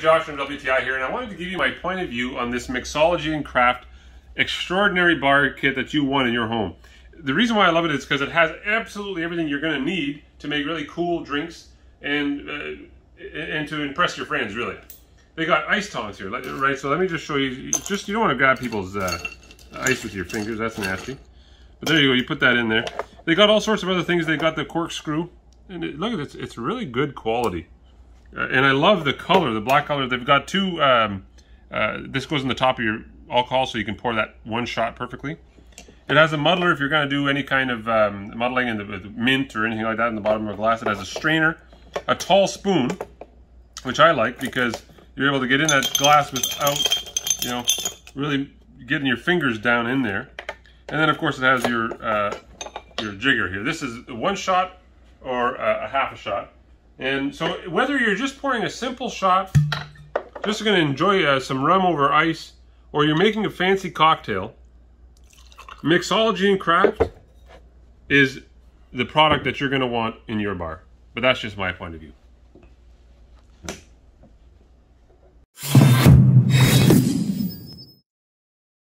Josh from WTI here, and I wanted to give you my point of view on this Mixology and Craft extraordinary bar kit that you want in your home. The reason why I love it is because it has absolutely everything you're going to need to make really cool drinks and uh, and to impress your friends, really. They got ice tongs here, right? So let me just show you. Just you don't want to grab people's uh, ice with your fingers. That's nasty. But there you go. You put that in there. They got all sorts of other things. They got the corkscrew, and it, look at this. It's really good quality. Uh, and I love the color, the black color. They've got two. Um, uh, this goes in the top of your alcohol, so you can pour that one shot perfectly. It has a muddler if you're going to do any kind of um, muddling in the, the, mint or anything like that in the bottom of a glass. It has a strainer, a tall spoon, which I like because you're able to get in that glass without, you know, really getting your fingers down in there. And then, of course, it has your uh, your jigger here. This is one shot or a half a shot. And so whether you're just pouring a simple shot, just to enjoy uh, some rum over ice, or you're making a fancy cocktail, Mixology and Craft is the product that you're to want in your bar. But that's just my point of view.